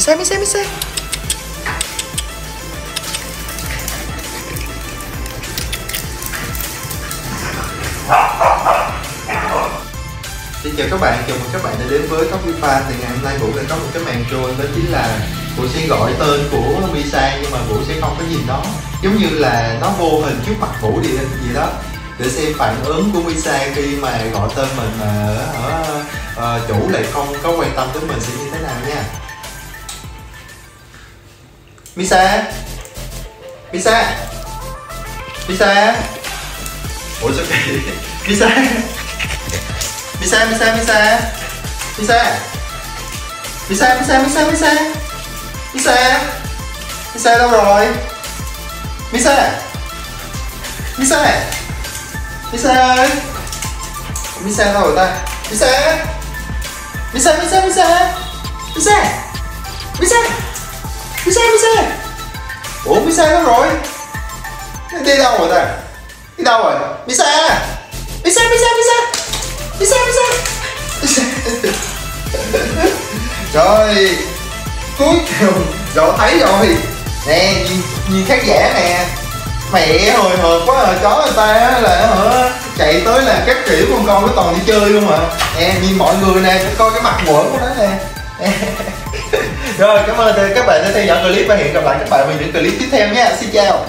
Misa Xin chào các bạn, chào mừng các bạn đã đến với Coffee Fan. Thì ngày hôm nay Vũ đã có một cái màn trôi đó chính là Vũ sẽ gọi tên của Misa nhưng mà Vũ sẽ không có nhìn nó. Giống như là nó vô hình trước mặt Vũ đi gì đó. Để xem phản ứng của Misa khi mà gọi tên mình mà ở uh, chủ lại không có quan tâm tới mình sẽ như thế nào nhé Bisa. Bisa. Bisa. Bocok. Bisa. Bisa, bisa, bisa. Bisa. Bisa, bisa, bisa, bisa. Bisa. Bisa đâu rồi? Bisa. Bisa. Bisa ơi. Bisa đâu rồi? Bisa. Bisa, bisa, bisa. Bisa. Bisa. bisa. Misa Misa Ủa Misa đâu rồi? Đi đâu rồi ta Đi đâu rồi? Misa Misa Misa Misa Misa Misa Trời Cuối cùng Rồi thấy rồi. Nè nhìn, nhìn khán giả nè. Mẹ hồi hộp quá à chó người ta là hả? Chạy tới là các kiểu con con nó toàn đi chơi luôn mà. Nè nhìn mọi người nè coi cái mặt quẩn của nó nè rồi, cảm ơn các bạn đã theo dõi clip và hẹn gặp lại các bạn vào những clip tiếp theo nha. Xin chào.